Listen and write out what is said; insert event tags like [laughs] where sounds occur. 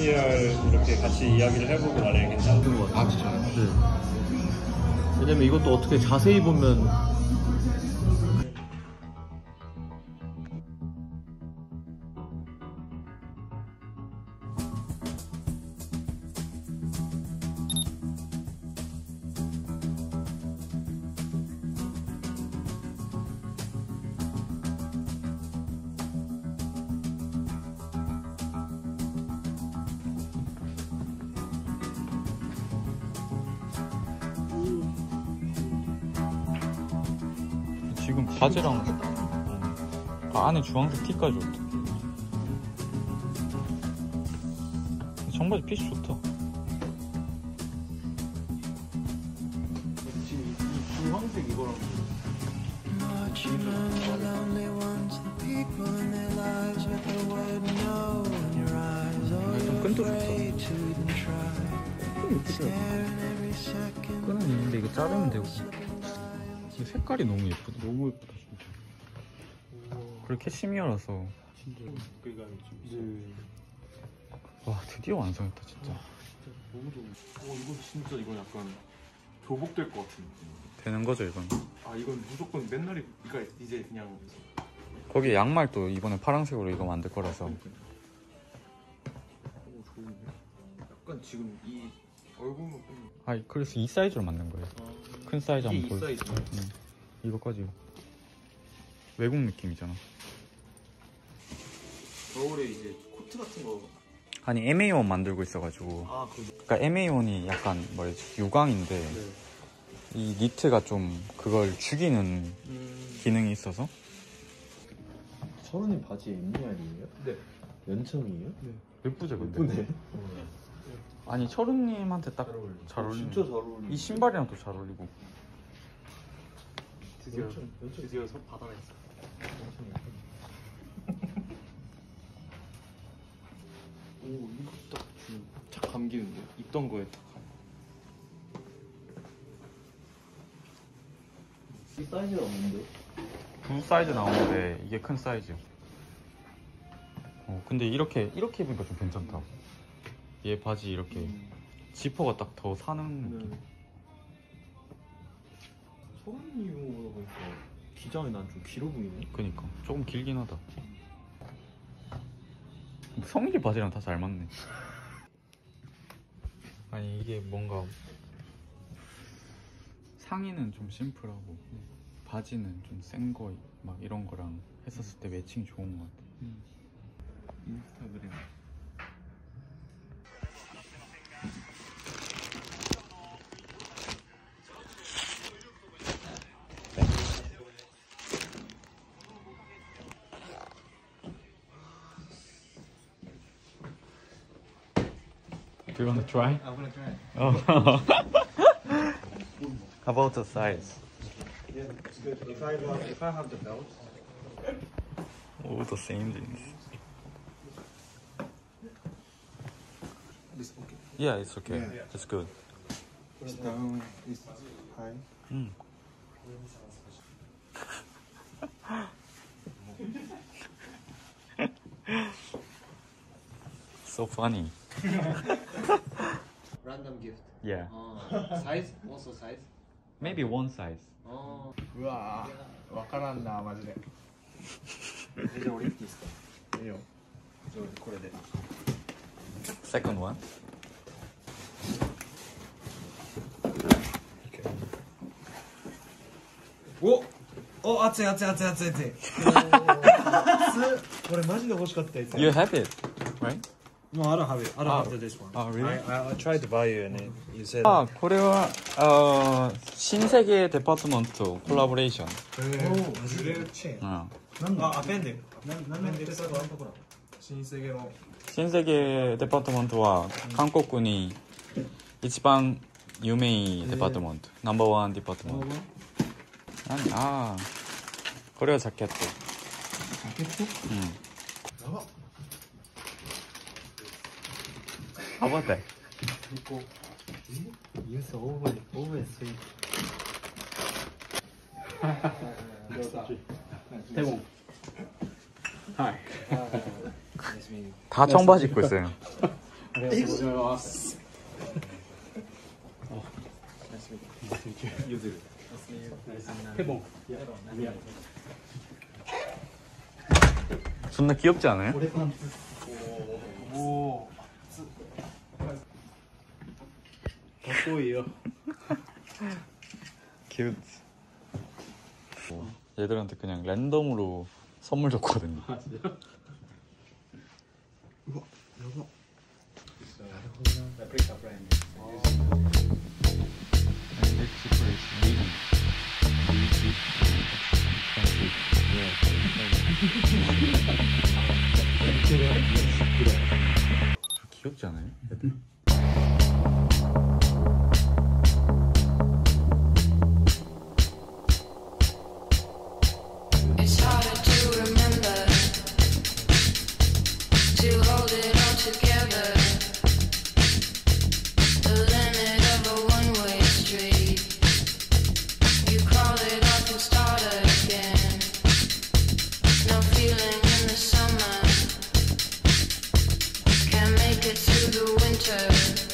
메티리얼 이렇게 같이 이야기를 해보고 나래 괜찮은 것 같아요. 아 진짜요? 네. 왜냐면 이것도 어떻게 자세히 보면 지금 바지랑 아, 안에 주황색 티까지 좋다. 청바지 핏이 좋다. 지금 이 주황색 이거랑. Oh, 좀 끈도 좋다. every second. 끈은 있는데 이거 자르면 되고. 이 색깔이 너무 예쁘다. 너무 예쁘다 진짜. 그리고 캐시미어라서 진짜 그러니까 이제 와 드디어 완성했다 진짜. 너무 좋은. 어 이거 진짜 이건 약간 교복될 것 같은. 되는 거죠 이건. 아 이건 무조건 맨날이 그러니까 이제 그냥 거기에 양말도 이번에 파란색으로 이거 만들 거라서. 오 좋은데. 약간 지금 이 보면 아 그래서 이 사이즈로 만든 거예요. 큰 사이즈 한번 이 보여. 사이즈. 이거까지. 외국 느낌이잖아. 겨울에 이제 코트 같은 거. 아니 MA1 만들고 있어가지고. 아 그. 그러니까 MA1이 약간 뭐지 유광인데 네. 이 니트가 좀 그걸 죽이는 음. 기능이 있어서 서른님 바지 MDR이에요? 네. 연청이에요? 예쁘죠 근데 예쁘네. 아니 철우님한테 딱잘 어울리는 진짜 잘 어울리. 이 신발이랑 또 잘 어울리고 드디어 연청, 연청. 드디어 서 바다가 있어. 오 이거 딱착 감기는데 입던 거에 딱. 감- 이 사이즈가 없는데? 두 사이즈 나오는데 이게 큰 사이즈 어 근데 이렇게 이렇게 입으니까 좀 괜찮다 얘 바지 이렇게 지퍼가 딱 더 사는 느낌. 네. 서른이 이거 보니까 기장이 난 좀 길어 보이네. 그니까. 조금 길긴 하다. 성일이 바지랑 다 잘 맞네. [laughs] 아니 이게 뭔가 상의는 좀 심플하고 바지는 좀 센 거 막 이런 거랑 했었을 때 매칭이 좋은 것 같아. 인스타그램. Do you want to try? I'm gonna try. Oh. [laughs] How about the size? Yeah, it's good. If I want, if I have the belt, All the same jeans. This okay. Yeah, it's okay. Yeah. It's good. it's down, it's high. Mm. [laughs] so funny. [laughs] Random gift. Yeah.、Uh, ズ Maybe one size. Oh. Wow. Wakaran na, おお熱い熱い熱い熱い熱い熱い熱い熱い熱い熱い熱い熱い熱い熱い熱い熱いい No, I don't have it. I don't have this one. Oh, really? I, I tried to buy you and it, you said. あ、これは、あ新世界デパートメントコラボレーション。新世界。新世界デパートメントは韓国に一番有名デパートメント、ナンバーワンデパートメント。何ああ、これはジャケット。ジャケットうん。やばっ。How about that? people use over over sweet. 대공. Hi. Nice meeting. 다 청바지 입고 있어요. 안녕하세요. Nice meeting you. You too. Nice meeting you. 해봉. 미안. 존나 귀엽지 않아요? 오. 어보이요 기웃 얘들한테 그냥 랜덤으로 선물 줬거든요. 아 진짜? 우와 여보 레프리카 브랜드 And this is to